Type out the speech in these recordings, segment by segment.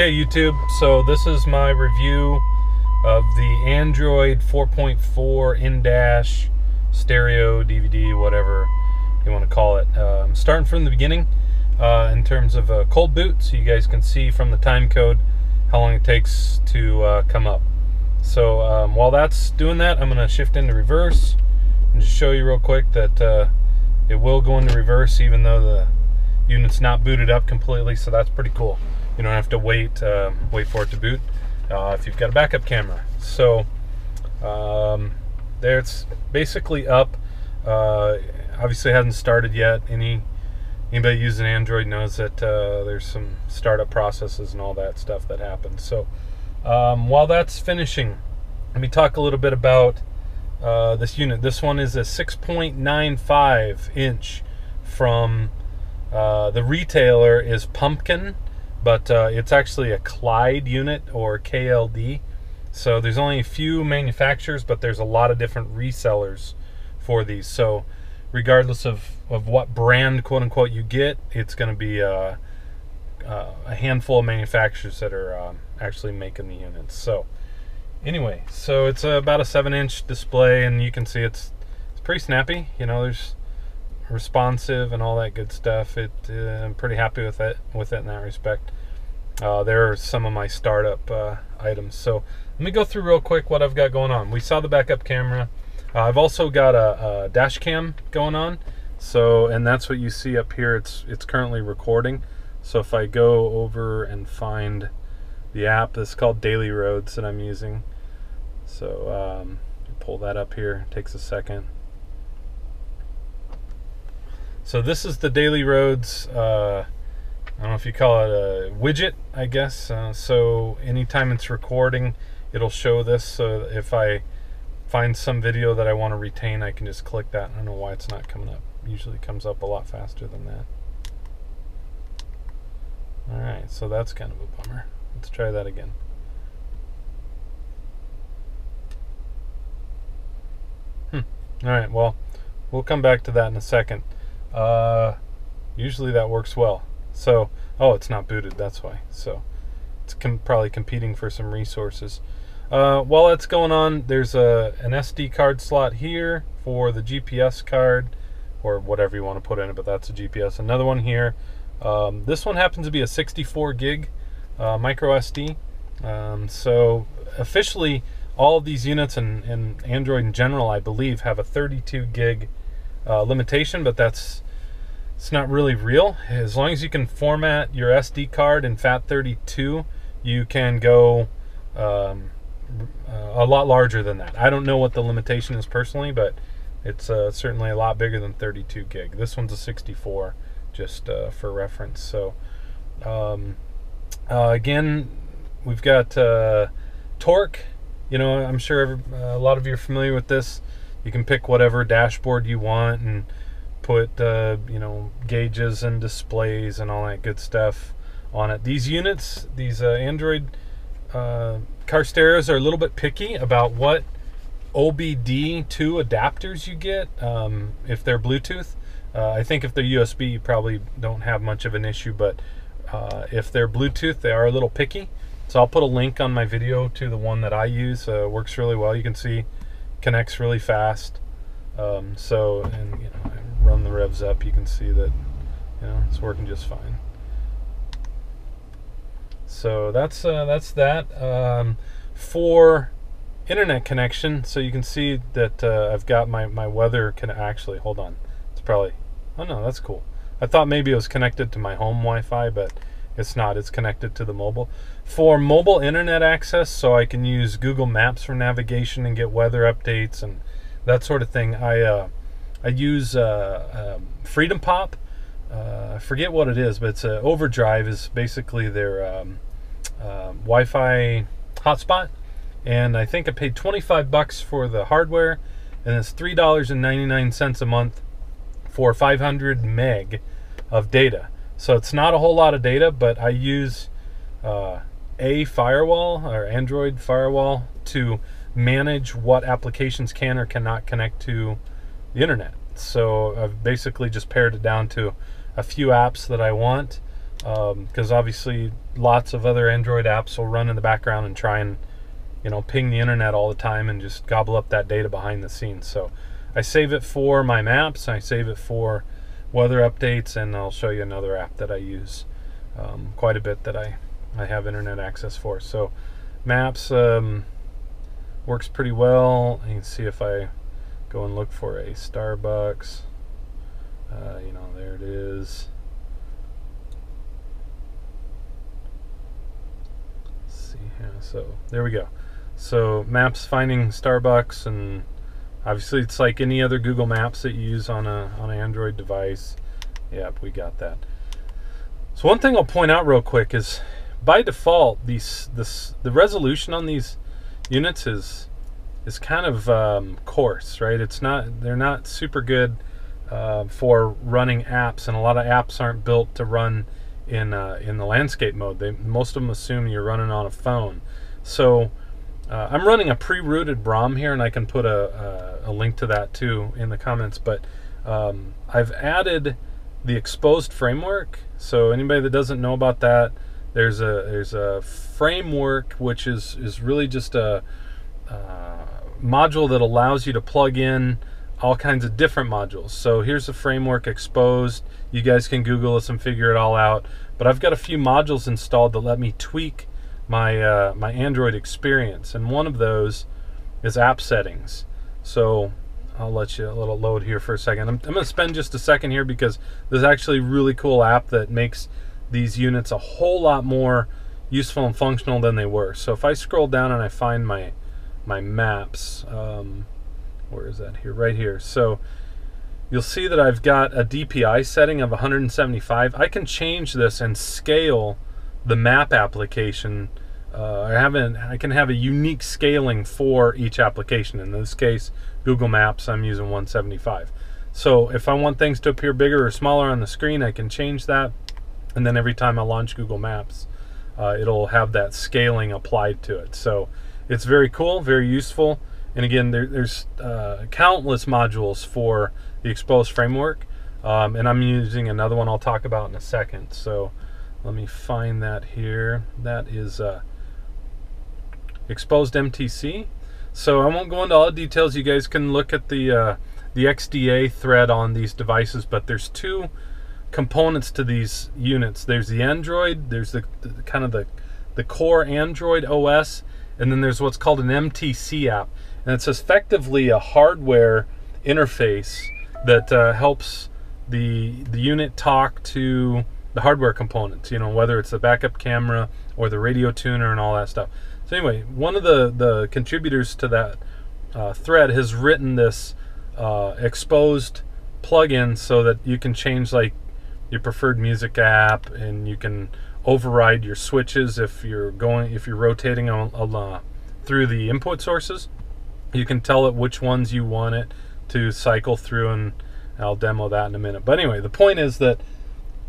Okay, YouTube, so this is my review of the Android 4.4 in-dash stereo DVD, whatever you want to call it. Uh, I'm starting from the beginning uh, in terms of a cold boot, so you guys can see from the time code how long it takes to uh, come up. So um, while that's doing that, I'm going to shift into reverse and just show you real quick that uh, it will go into reverse even though the unit's not booted up completely, so that's pretty cool. You don't have to wait uh, wait for it to boot uh, if you've got a backup camera. So um, there it's basically up. Uh, obviously hasn't started yet. Any anybody using Android knows that uh, there's some startup processes and all that stuff that happens. So um, while that's finishing, let me talk a little bit about uh, this unit. This one is a 6.95 inch from uh, the retailer is Pumpkin, but uh, it's actually a Klyde unit or KLD. So there's only a few manufacturers, but there's a lot of different resellers for these. So regardless of, of what brand, quote unquote, you get, it's going to be uh, uh, a handful of manufacturers that are um, actually making the units. So anyway, so it's about a seven inch display and you can see it's, it's pretty snappy. You know, there's responsive and all that good stuff. It uh, I'm pretty happy with it with it in that respect. Uh, there are some of my startup uh, items. So let me go through real quick what I've got going on. We saw the backup camera. Uh, I've also got a, a, dash cam going on. So and that's what you see up here. It's it's currently recording. So if I go over and find the app, it's called DailyRoads that I'm using. So um, pull that up here. It takes a second. So this is the DailyRoads. Uh, I don't know if you call it a widget, I guess. Uh, so anytime it's recording, it'll show this. So if I find some video that I want to retain, I can just click that. I don't know why it's not coming up. Usually comes up a lot faster than that. Alright, so that's kind of a bummer. Let's try that again. Hmm. Alright, well, we'll come back to that in a second. Uh, usually that works well. So, oh, it's not booted, that's why. So, it's com probably competing for some resources. Uh, while that's going on, there's a an SD card slot here for the GPS card, or whatever you want to put in it, but that's a GPS. Another one here. Um, this one happens to be a 64 gig uh, micro SD. Um, so officially, all of these units and, and Android in general, I believe, have a 32 gig uh, limitation, but that's it's not really real. As long as you can format your SD card in FAT32, you can go um, a lot larger than that. I don't know what the limitation is personally, but it's uh, certainly a lot bigger than 32 gig. This one's a 64, just uh, for reference. So, um, uh, again, we've got uh, torque. You know, I'm sure a lot of you are familiar with this you can pick whatever dashboard you want and put uh, you know gauges and displays and all that good stuff on it. These units, these uh, Android uh, car stereos, are a little bit picky about what OBD2 adapters you get um, if they're Bluetooth. Uh, I think if they're USB, you probably don't have much of an issue, but uh, if they're Bluetooth, they are a little picky. So I'll put a link on my video to the one that I use. Uh, works really well. You can see connects really fast. Um, so, and you know, I run the revs up, you can see that you know it's working just fine. So that's uh, that's that um, for internet connection. So you can see that uh, I've got my my weather can actually hold on. It's probably oh no, that's cool. I thought maybe it was connected to my home Wi-Fi, but it's not. It's connected to the mobile. For mobile internet access, so I can use Google Maps for navigation and get weather updates and that sort of thing. I uh, I use uh, um, Freedompop. Uh, I forget what it is, but it's a Overdrive is basically their um, um Wi-Fi hotspot, and I think I paid 25 bucks for the hardware, and it's three dollars and 99 cents a month for 500 meg of data. So it's not a whole lot of data, but I use uh, a firewall or Android firewall to manage what applications can or cannot connect to the internet. So I've basically just pared it down to a few apps that I want because um, obviously lots of other Android apps will run in the background and try and you know ping the internet all the time and just gobble up that data behind the scenes. So I save it for my maps. I save it for weather updates, and I'll show you another app that I use um, quite a bit that I I have internet access for. So maps um, works pretty well. You can see if I go and look for a Starbucks. Uh, you know, there it is. Let's see. So there we go. So maps finding Starbucks and obviously it's like any other Google Maps that you use on a on an Android device. Yep, we got that. So one thing I'll point out real quick is by default these this the resolution on these units is is kind of um, coarse, right? It's not they're not super good uh, for running apps, and a lot of apps aren't built to run in uh, in the landscape mode. They most of them assume you're running on a phone. So uh, I'm running a pre-rooted ROM here, and I can put a, a, a link to that too in the comments. But um, I've added the Xposed framework. So anybody that doesn't know about that, there's a there's a framework which is is really just a uh, module that allows you to plug in all kinds of different modules. So here's the framework Xposed. You guys can Google this and figure it all out. But I've got a few modules installed that let me tweak my uh, my Android experience, and one of those is app settings. So I'll let you a little load here for a second. I'm, I'm going to spend just a second here because there's actually a really cool app that makes these units a whole lot more useful and functional than they were. So if I scroll down and I find my my maps. Um, where is that here? Right here. So you'll see that I've got a DPI setting of 175. I can change this and scale the map application. Uh, I haven't. I can have a unique scaling for each application. In this case, Google Maps, I'm using 175. So if I want things to appear bigger or smaller on the screen, I can change that. And then every time I launch Google Maps, uh, it'll have that scaling applied to it. So it's very cool, very useful. And again, there, there's uh, countless modules for the Xposed framework. Um, and I'm using another one I'll talk about in a second. So let me find that here. That is uh, XposedMTC. So I won't go into all the details. You guys can look at the uh, the XDA thread on these devices, but there's two components to these units. There's the Android. There's the, the kind of the the core Android OS, and then there's what's called an MTC app, and it's effectively a hardware interface that uh, helps the the unit talk to the hardware components. You know, whether it's the backup camera or the radio tuner and all that stuff. So anyway, one of the the contributors to that uh, thread has written this uh, Xposed plugin so that you can change like your preferred music app and you can override your switches if you're going if you're rotating on, uh, through the input sources. You can tell it which ones you want it to cycle through, and I'll demo that in a minute. But anyway, the point is that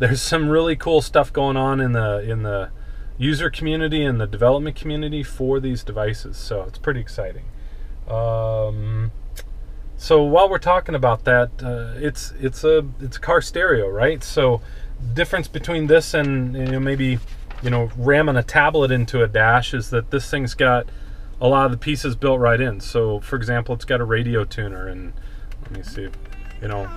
there's some really cool stuff going on in the in the user community and the development community for these devices. So it's pretty exciting. Um, so while we're talking about that, uh, it's it's a it's a car stereo, right? So difference between this and you know, maybe you know ramming a tablet into a dash is that this thing's got a lot of the pieces built right in. So for example, it's got a radio tuner and let me see, you know,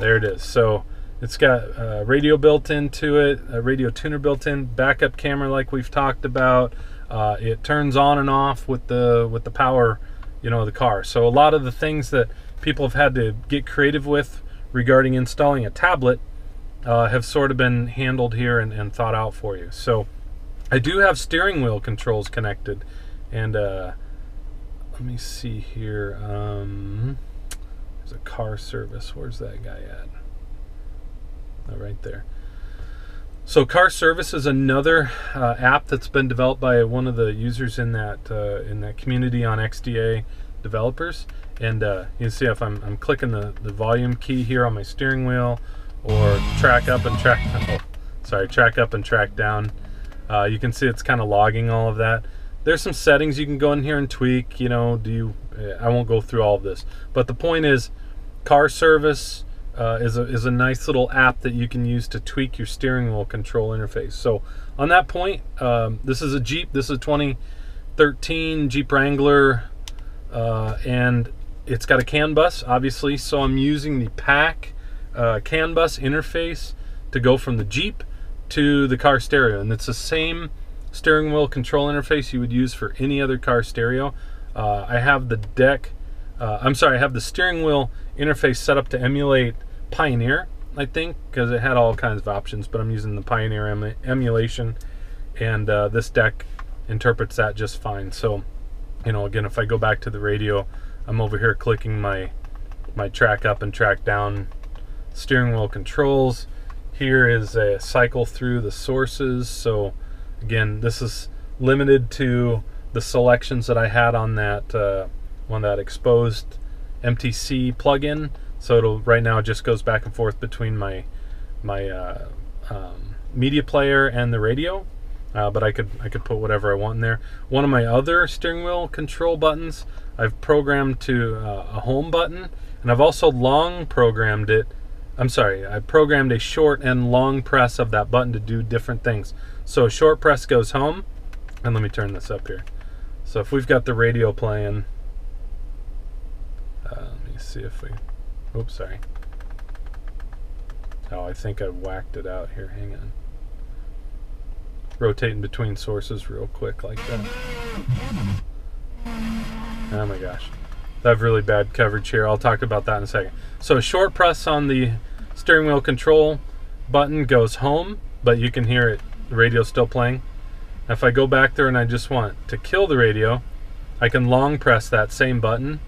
there it is. So it's got a radio built into it, a radio tuner built in, backup camera like we've talked about. Uh, it turns on and off with the with the power, you know, of the car. So a lot of the things that people have had to get creative with regarding installing a tablet uh, have sort of been handled here and, and, thought out for you. So I do have steering wheel controls connected. And uh, let me see here. Um, there's a car service. Where's that guy at? Right there. So Car Service is another uh, app that's been developed by one of the users in that uh, in that community on XDA developers. And uh, you can see if I'm, I'm clicking the, the volume key here on my steering wheel, or track up and track oh, sorry track up and track down uh, you can see it's kind of logging all of that there's some settings you can go in here and tweak you know do you I won't go through all of this but the point is car service uh, is, a, is a nice little app that you can use to tweak your steering wheel control interface. So on that point, um, this is a Jeep. This is a 2013 Jeep Wrangler, uh, and it's got a CAN bus, obviously. So I'm using the PAC uh, CAN bus interface to go from the Jeep to the car stereo, and it's the same steering wheel control interface you would use for any other car stereo. Uh, I have the deck uh, I'm sorry, I have the steering wheel interface set up to emulate Pioneer, I think, because it had all kinds of options, but I'm using the Pioneer em emulation, and uh, this deck interprets that just fine. So, you know, again, if I go back to the radio, I'm over here clicking my my track up and track down steering wheel controls. Here is a cycle through the sources. So, again, this is limited to the selections that I had on that. Uh, on that Xposed MTC plugin. So it'll right now it just goes back and forth between my my uh, um, media player and the radio. Uh, but I could I could put whatever I want in there. One of my other steering wheel control buttons I've programmed to uh, a home button, and I've also long programmed it. I'm sorry, I programmed a short and long press of that button to do different things. So a short press goes home, and let me turn this up here. So if we've got the radio playing, uh, let me see if we. Oops, sorry. Oh, I think I whacked it out here. Hang on. Rotating between sources real quick like that. Oh my gosh. I have really bad coverage here. I'll talk about that in a second. So short press on the steering wheel control button goes home, but you can hear it. The radio's still playing. If I go back there and I just want to kill the radio, I can long press that same button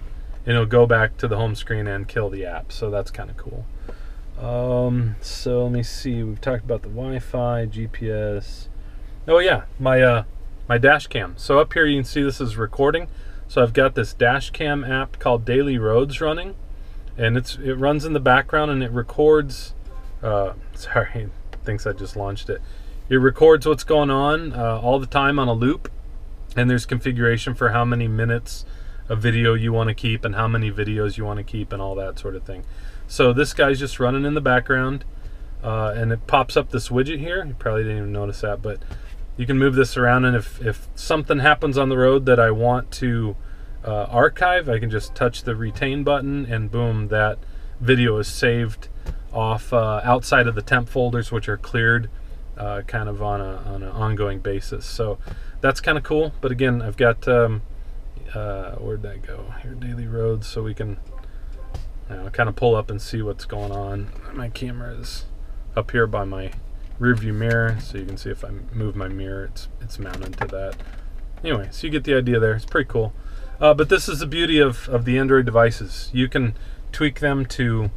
and it'll go back to the home screen and kill the app. So that's kind of cool. Um, so let me see. We've talked about the Wi-Fi, GPS. Oh yeah, my uh, my dash cam. So up here you can see this is recording. So I've got this dash cam app called DailyRoads running, and it's it runs in the background and it records. Uh, sorry, thinks I just launched it. It records what's going on uh, all the time on a loop, and there's configuration for how many minutes a video you want to keep and how many videos you want to keep and all that sort of thing. So this guy's just running in the background uh, and it pops up this widget here. You probably didn't even notice that, but you can move this around and if, if something happens on the road that I want to uh, archive, I can just touch the retain button and boom, that video is saved off uh, outside of the temp folders, which are cleared uh, kind of on, a, on an ongoing basis. So that's kind of cool. But again, I've got um, uh, where'd that go? Here, DailyRoads, so we can you know, kind of pull up and see what's going on. My camera is up here by my rear view mirror, so you can see if I move my mirror, it's it's mounted to that. Anyway, so you get the idea there. It's pretty cool. Uh, but this is the beauty of, of the Android devices. You can tweak them to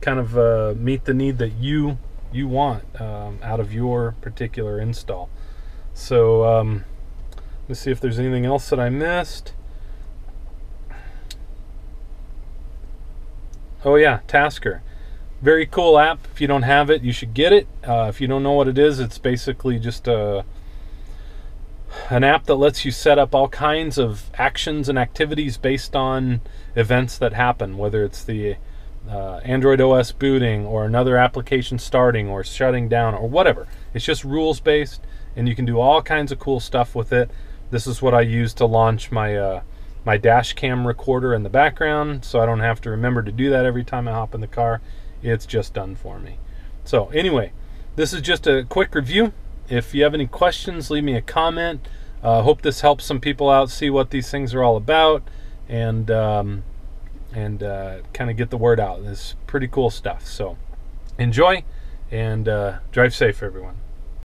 kind of uh, meet the need that you you want um, out of your particular install. So um, let's see if there's anything else that I missed. Oh yeah, Tasker. Very cool app. If you don't have it, you should get it. Uh, if you don't know what it is, it's basically just a an app that lets you set up all kinds of actions and activities based on events that happen, whether it's the uh, Android OS booting or another application starting or shutting down or whatever. It's just rules based, and you can do all kinds of cool stuff with it. This is what I use to launch my uh, my dash cam recorder in the background so I don't have to remember to do that every time I hop in the car. It's just done for me. So anyway, this is just a quick review. If you have any questions, leave me a comment. I uh, hope this helps some people out see what these things are all about and um, and uh, kind of get the word out. It's pretty cool stuff. So enjoy and uh, drive safe, everyone.